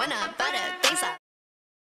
one up.